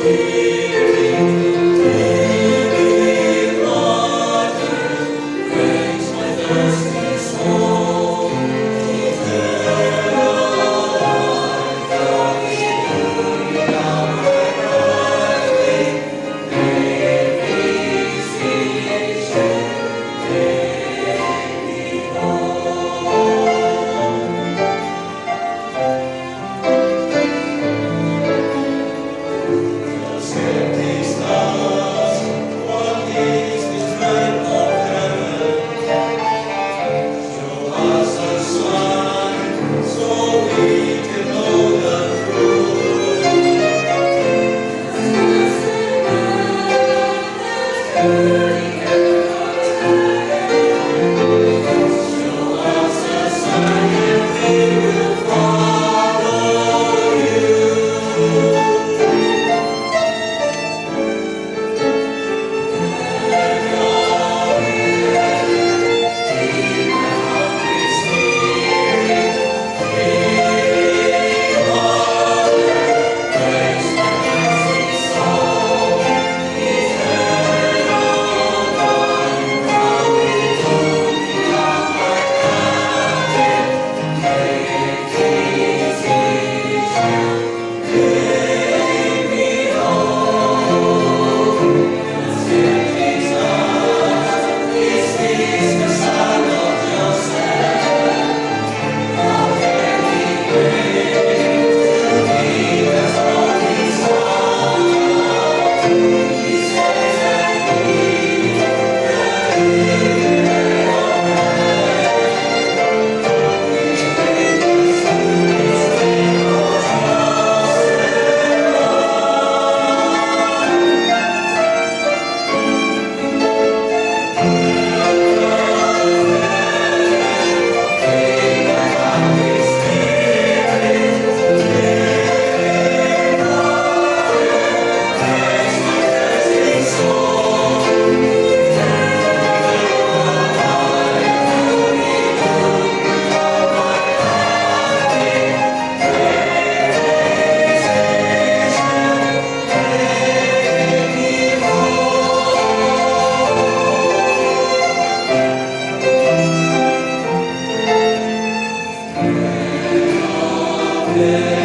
see. Deus.